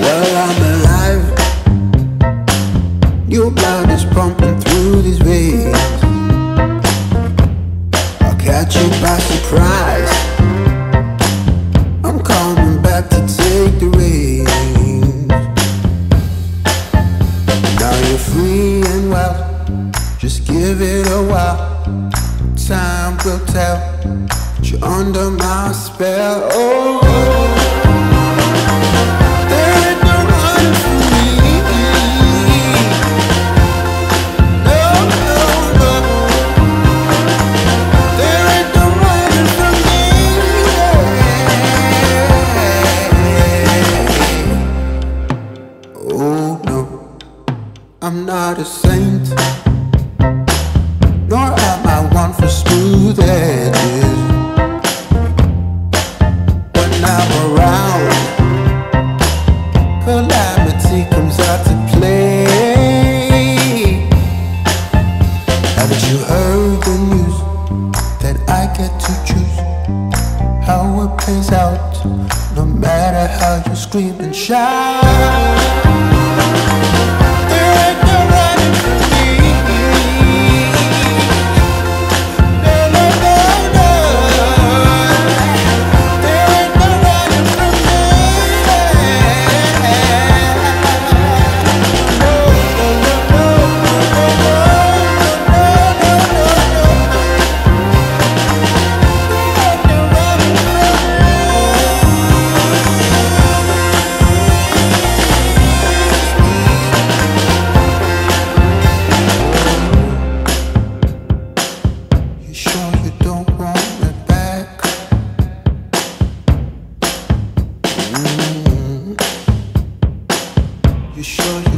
Well, I'm alive. New blood is pumping through these veins. I'll catch you by surprise. I'm coming back to take the reins. Now you're free and wild. Just give it a while. Time will tell. You're under my spell. oh. oh. I'm not a saint, nor am I one for smooth edges. When I'm around, calamity comes out to play. Haven't you heard the news that I get to choose how it plays out? No matter how you scream and shout. You sure